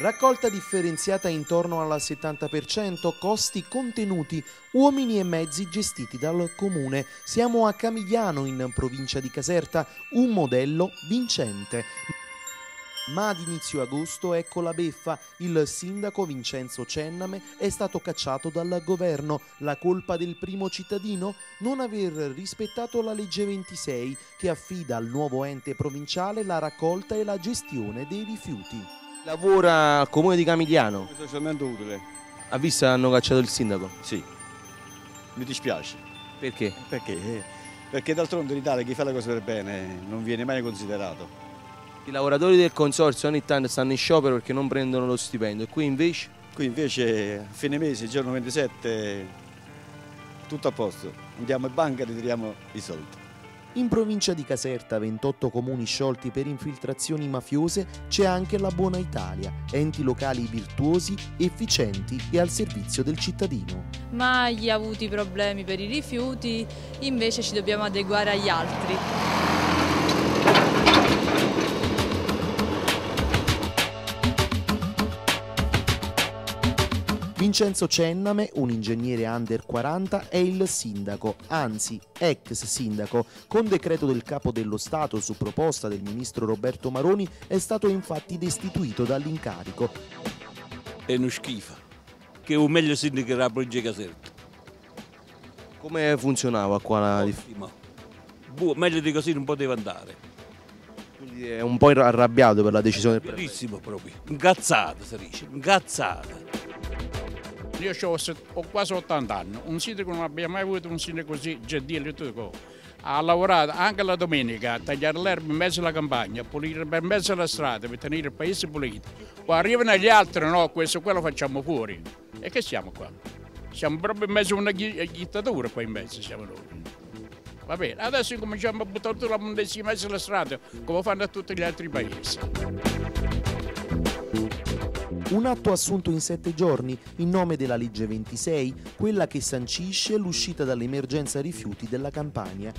Raccolta differenziata intorno al 70%, costi contenuti, uomini e mezzi gestiti dal comune. Siamo a Camigliano, in provincia di Caserta, un modello vincente. Ma ad inizio agosto ecco la beffa, il sindaco Vincenzo Cenname è stato cacciato dal governo. La colpa del primo cittadino? Non aver rispettato la legge 26 che affida al nuovo ente provinciale la raccolta e la gestione dei rifiuti. Lavora al comune di Camigliano. Socialmente utile. Ha visto che hanno cacciato il sindaco? Sì. Mi dispiace. Perché? Perché? Perché d'altronde in Italia chi fa le cose per bene non viene mai considerato. I lavoratori del consorzio ogni tanto stanno in sciopero perché non prendono lo stipendio e qui invece? Qui invece a fine mese, giorno 27, tutto a posto. Andiamo in banca e ritiriamo i soldi. In provincia di Caserta, 28 comuni sciolti per infiltrazioni mafiose, c'è anche la Buona Italia, enti locali virtuosi, efficienti e al servizio del cittadino. Mai avuti problemi per i rifiuti, invece ci dobbiamo adeguare agli altri. Vincenzo Cenname, un ingegnere under 40, è il sindaco, anzi ex sindaco. Con decreto del capo dello Stato su proposta del ministro Roberto Maroni è stato infatti destituito dall'incarico. È uno schifo, che è un meglio sindaco della provincia Caserta. Come funzionava qua la. Buo, meglio di così non poteva andare. Quindi è un po' arrabbiato per la decisione del prefetto. Bellissimo proprio, incazzato si dice, incazzato. Io ho, ho quasi 80 anni, un sindaco non abbiamo mai avuto un sindaco così gentile. Ha lavorato anche la domenica a tagliare l'erba in mezzo alla campagna, a pulire per mezzo alla strada per tenere il paese pulito. Poi arrivano gli altri, no, questo e quello facciamo fuori. E che siamo qua? Siamo proprio in mezzo a una dittatura qua in mezzo, siamo noi. Va bene, adesso cominciamo a buttare tutta la mondezia in mezzo alla strada, come fanno a tutti gli altri paesi. Un atto assunto in sette giorni in nome della legge 26, quella che sancisce l'uscita dall'emergenza rifiuti della Campania.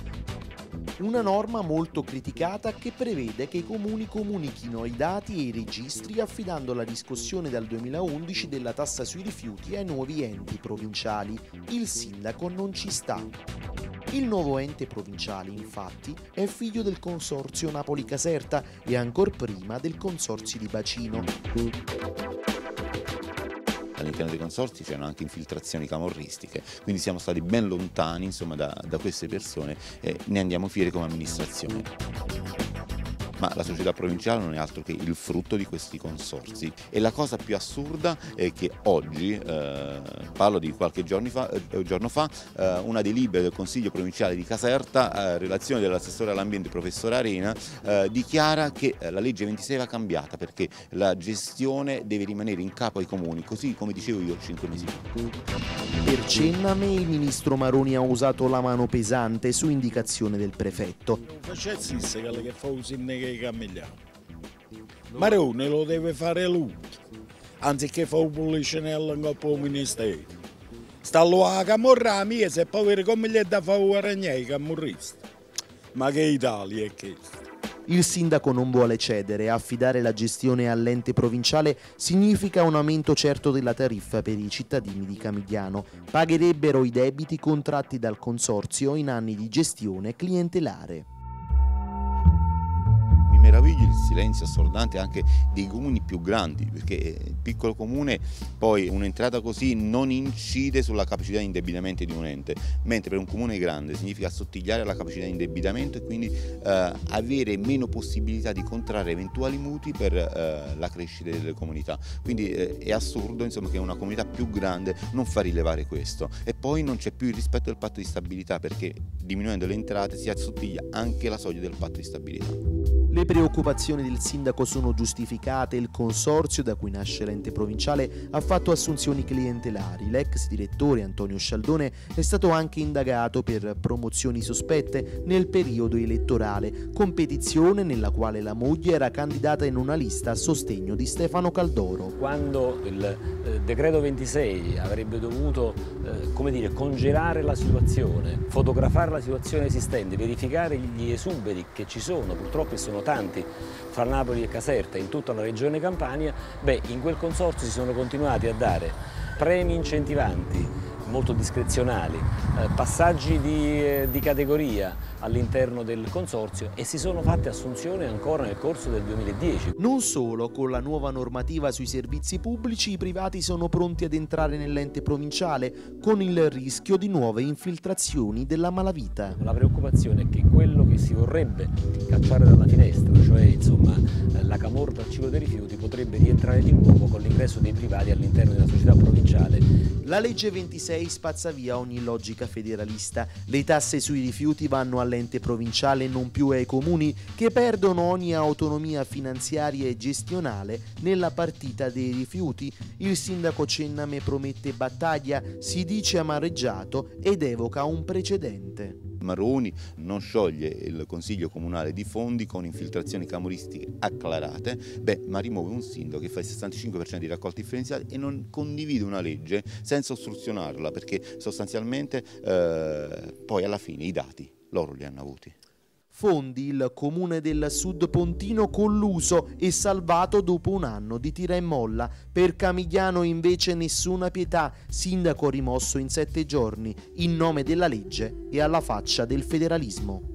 Una norma molto criticata che prevede che i comuni comunichino i dati e i registri affidando la riscossione dal 2011 della tassa sui rifiuti ai nuovi enti provinciali. Il sindaco non ci sta. Il nuovo ente provinciale, infatti, è figlio del consorzio Napoli-Caserta e ancor prima del consorzio di Bacino. All'interno dei consorzi c'erano anche infiltrazioni camorristiche, quindi siamo stati ben lontani insomma, da, da, queste persone e ne andiamo fieri come amministrazione ma la società provinciale non è altro che il frutto di questi consorzi. E la cosa più assurda è che oggi, eh, parlo di qualche fa, eh, giorno fa, eh, una delibera del Consiglio provinciale di Caserta, a relazione dell'assessore all'ambiente professore Arena, eh, dichiara che eh, la legge 26 va cambiata perché la gestione deve rimanere in capo ai comuni, così come dicevo io cinque mesi fa. Per Cenname il ministro Maroni ha usato la mano pesante su indicazione del prefetto. Non facessi che fa un sindaco dei cammigliani. Marone lo deve fare lui, anziché fare un polichinello in coppa al ministero. Sta là a camorra mia se poi vedere come gli da fare un aragnai camorrista. Ma che Italia è questa? Il sindaco non vuole cedere, affidare la gestione all'ente provinciale significa un aumento certo della tariffa per i cittadini di Camigliano. Pagherebbero i debiti contratti dal consorzio in anni di gestione clientelare meraviglia il silenzio assordante anche dei comuni più grandi, perché il piccolo comune poi un'entrata così non incide sulla capacità di indebitamento di un ente, mentre per un comune grande significa assottigliare la capacità di indebitamento e quindi eh, avere meno possibilità di contrarre eventuali mutui per eh, la crescita delle comunità. Quindi eh, è assurdo insomma, che una comunità più grande non fa rilevare questo. E poi non c'è più il rispetto del patto di stabilità perché diminuendo le entrate si assottiglia anche la soglia del patto di stabilità. Le preoccupazioni del sindaco sono giustificate, il consorzio da cui nasce l'ente provinciale ha fatto assunzioni clientelari. L'ex direttore Antonio Scialdone è stato anche indagato per promozioni sospette nel periodo elettorale, competizione nella quale la moglie era candidata in una lista a sostegno di Stefano Caldoro. Quando il eh, decreto 26 avrebbe dovuto eh, come dire, congelare la situazione, fotografare la situazione esistente, verificare gli esuberi che ci sono, purtroppo sono tanti, fra Napoli e Caserta, in tutta la regione Campania, beh, in quel consorzio si sono continuati a dare premi incentivanti, molto discrezionali, eh, passaggi di, eh, di categoria all'interno del consorzio e si sono fatte assunzioni ancora nel corso del 2010. Non solo, con la nuova normativa sui servizi pubblici i privati sono pronti ad entrare nell'ente provinciale con il rischio di nuove infiltrazioni della malavita. La preoccupazione è che quello che si vorrebbe cacciare dalla finestra, cioè insomma, la camorra al ciclo dei rifiuti, potrebbe rientrare di nuovo con l'ingresso dei privati all'interno della società provinciale. La legge 26 lei spazza via ogni logica federalista. Le tasse sui rifiuti vanno all'ente provinciale non più ai comuni che perdono ogni autonomia finanziaria e gestionale nella partita dei rifiuti. Il sindaco Cenname promette battaglia, si dice amareggiato ed evoca un precedente. Maroni non scioglie il Consiglio Comunale di Fondi con infiltrazioni camoristiche acclarate, beh, ma rimuove un sindaco che fa il 65% di raccolti differenziati e non condivide una legge senza ostruzionarla, perché sostanzialmente eh, poi alla fine i dati loro li hanno avuti. Fondi il comune del Sud Pontino colluso e salvato dopo un anno di tira e molla. Per Camigliano invece nessuna pietà, sindaco rimosso in sette giorni, in nome della legge e alla faccia del federalismo.